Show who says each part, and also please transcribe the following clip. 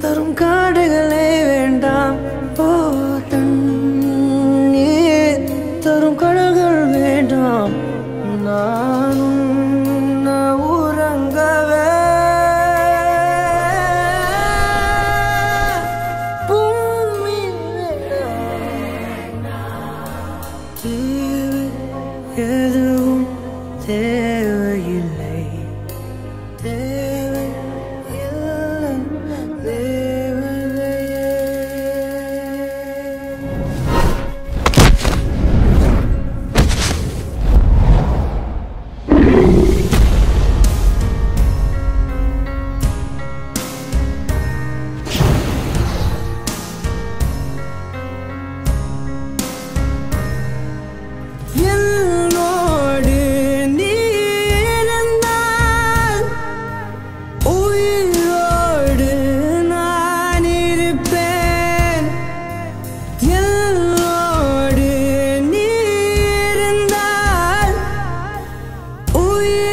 Speaker 1: தரும் காடுகளே வேண்டாம். ஓ தண்ணீர் தரும் கடல்கள் வேண்டாம். நானும் you.